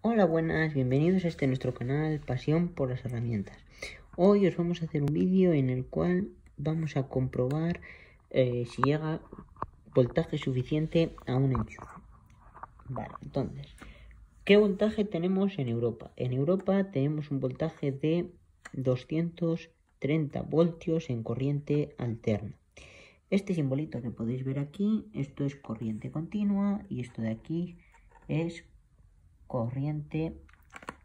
Hola, buenas, bienvenidos a este nuestro canal Pasión por las herramientas. Hoy os vamos a hacer un vídeo en el cual vamos a comprobar eh, si llega voltaje suficiente a un enchufe. Vale, entonces, ¿qué voltaje tenemos en Europa? En Europa tenemos un voltaje de 230 voltios en corriente alterna. Este simbolito que podéis ver aquí, esto es corriente continua y esto de aquí es corriente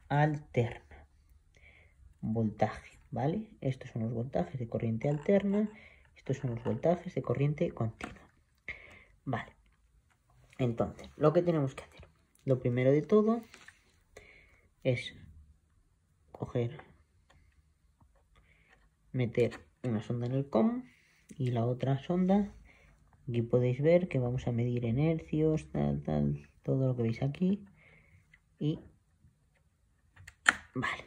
alterna. Voltaje, ¿vale? Estos son los voltajes de corriente alterna, estos son los voltajes de corriente continua. Vale. Entonces, lo que tenemos que hacer, lo primero de todo es coger, meter una sonda en el COM y la otra sonda. Aquí podéis ver que vamos a medir inercios, tal, tal, todo lo que veis aquí. Y vale.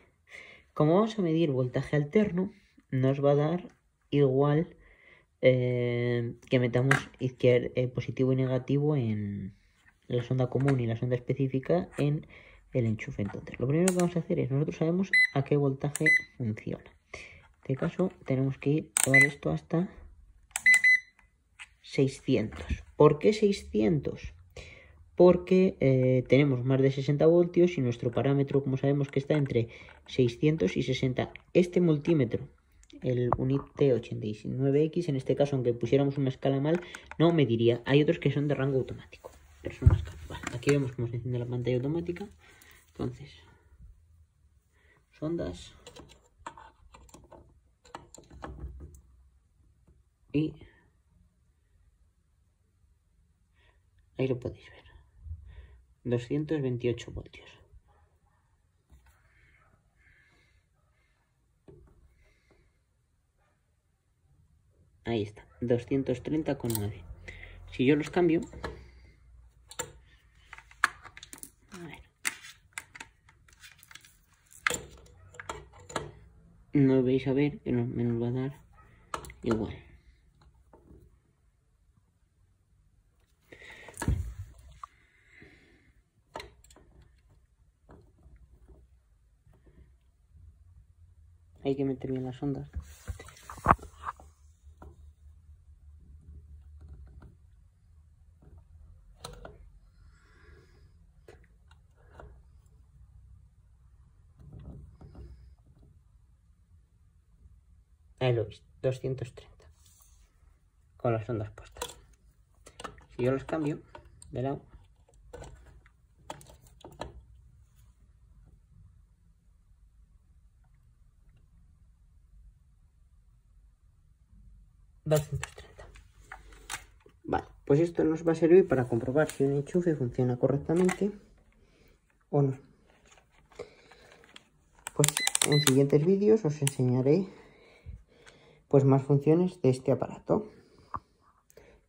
Como vamos a medir voltaje alterno, nos va a dar igual eh, que metamos izquierdo, eh, positivo y negativo en la sonda común y la sonda específica en el enchufe. Entonces, lo primero que vamos a hacer es, nosotros sabemos a qué voltaje funciona. En este caso, tenemos que ir, llevar esto hasta 600. ¿Por qué 600? Porque eh, tenemos más de 60 voltios y nuestro parámetro, como sabemos, que está entre 600 y 60. Este multímetro, el UNIT T89X, en este caso, aunque pusiéramos una escala mal, no mediría. Hay otros que son de rango automático. Pero son Vale, aquí vemos cómo se enciende la pantalla automática. Entonces, sondas. Y Ahí lo podéis ver. 228 voltios. Ahí está, 230,9. Si yo los cambio... A ver. A ver que no, me nos va a dar igual. Hay que meter bien las ondas. Ahí lo veis, 230. Con las ondas puestas. Si yo los cambio de lado, 230. Vale, pues esto nos va a servir para comprobar si un enchufe funciona correctamente o no. Pues en siguientes vídeos os enseñaré pues más funciones de este aparato.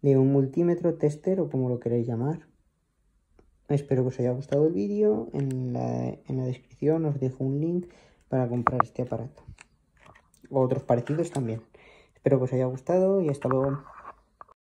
De un multímetro tester o como lo queréis llamar. Espero que os haya gustado el vídeo. En la, en la descripción os dejo un link para comprar este aparato. O otros parecidos también. Espero que os haya gustado y hasta luego.